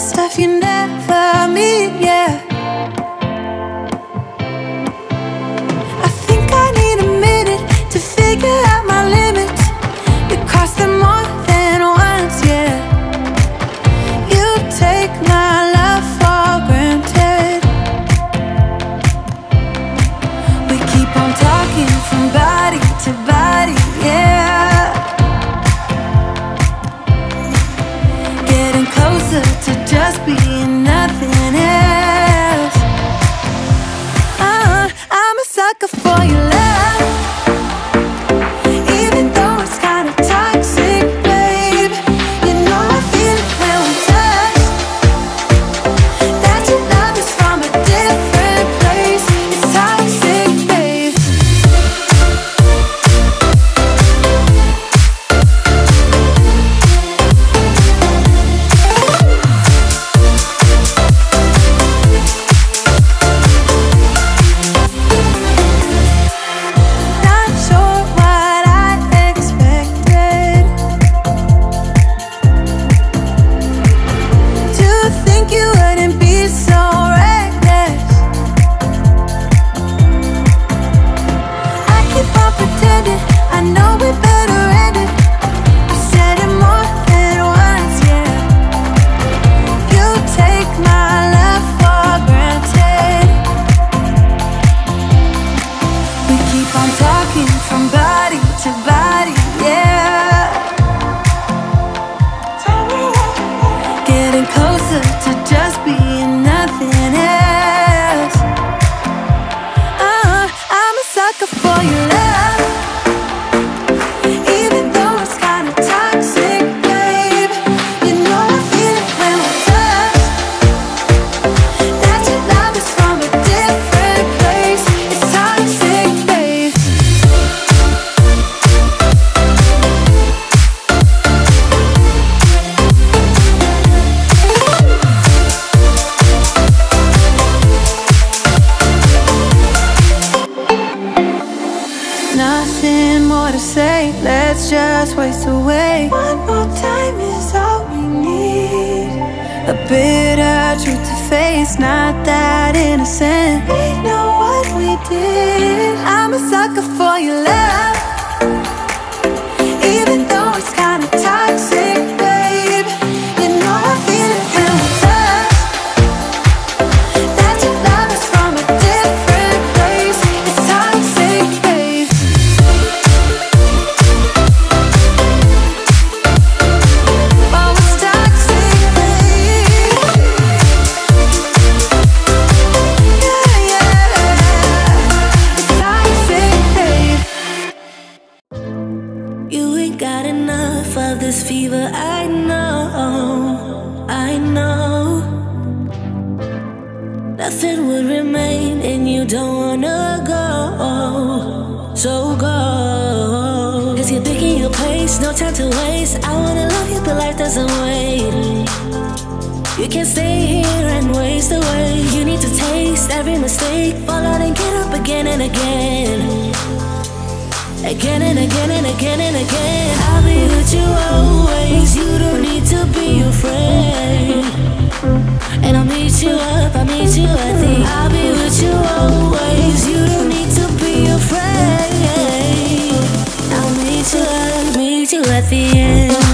stuff you never meet, yeah. Just being more to say, let's just waste away. One more time is all we need. A bitter truth to face, not that innocent. We know what we did. I'm a sucker for your love. Nothing would remain, and you don't wanna go, so go. Cause you're picking your place, no time to waste. I wanna love you, but life doesn't wait. You can't stay here and waste away. You need to taste every mistake, fall out and get up again and again. Again and again and again and again I'll be with you always You don't need to be afraid And I'll meet you up, I'll meet you at the I'll be with you always. You don't need to be afraid. I'll meet you up, meet you at the end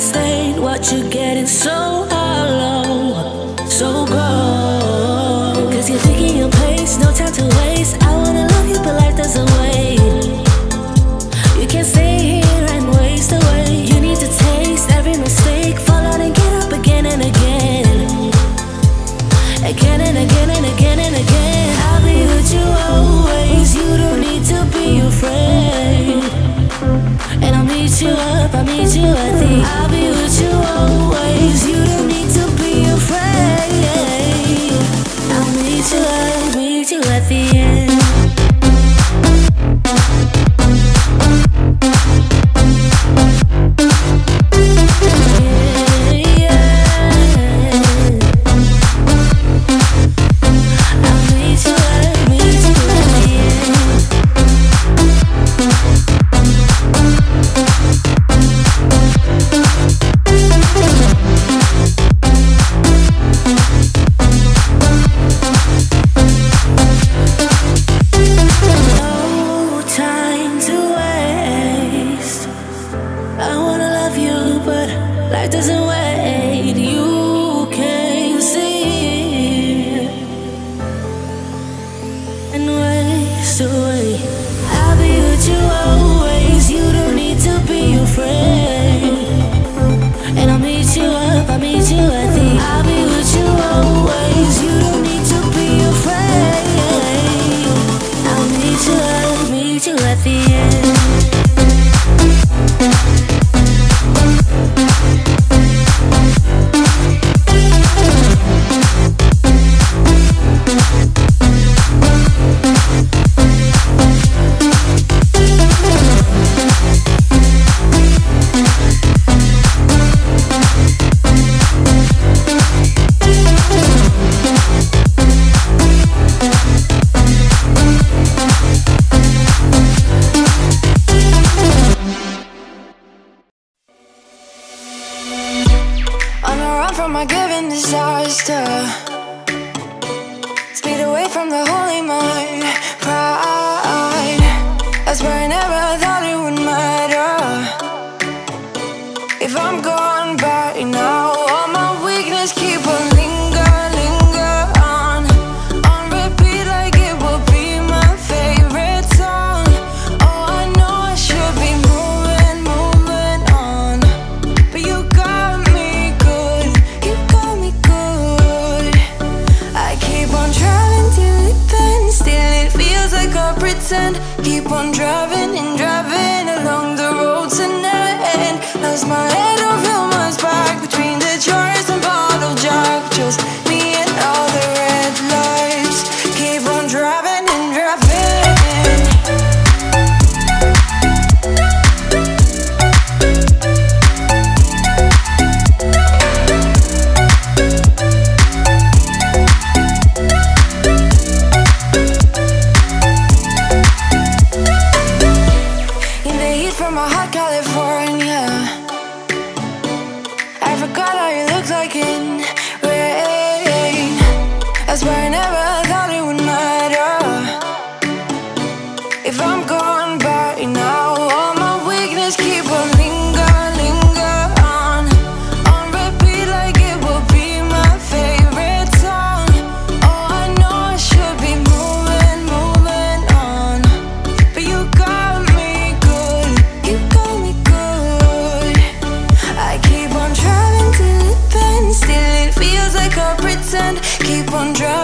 know I what you're getting so hollow. If I'm gone by now, all my weakness keep on linger, linger on. On repeat like it be my favorite song. Oh, I know I should be moving, moving on. But you got me good, you got me good. I keep on trying till it bends, it feels like I pretend. Keep on driving driving and driving. from California keep on driving